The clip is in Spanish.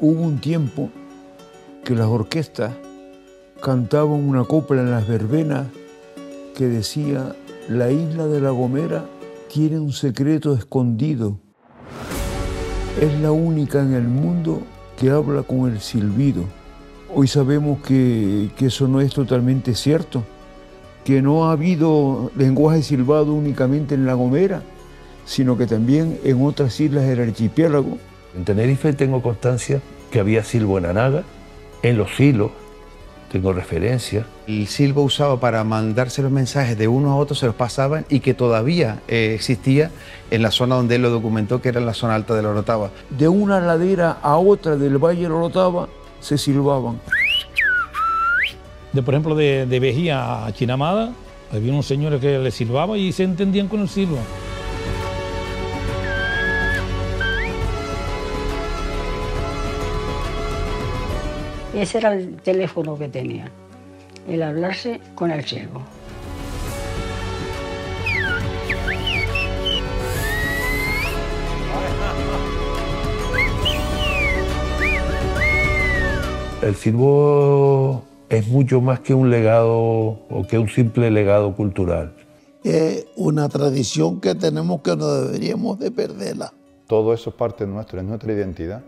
Hubo un tiempo que las orquestas cantaban una copla en las verbenas que decía, la isla de La Gomera tiene un secreto escondido. Es la única en el mundo que habla con el silbido. Hoy sabemos que, que eso no es totalmente cierto, que no ha habido lenguaje silbado únicamente en La Gomera, sino que también en otras islas del archipiélago. En Tenerife tengo constancia que había silbo en Anaga, en los silos, tengo referencias. El silbo usaba para mandarse los mensajes de uno a otro, se los pasaban y que todavía eh, existía en la zona donde él lo documentó, que era en la zona alta de la Orotava. De una ladera a otra del Valle de la Orotava se silbaban. De, por ejemplo, de, de Vejía a Chinamada, había unos señores que le silbaban y se entendían con el silbo. Ese era el teléfono que tenía, el hablarse con el ciego. El silbo es mucho más que un legado o que un simple legado cultural. Es una tradición que tenemos que no deberíamos de perderla. Todo eso es parte nuestra, es nuestra identidad.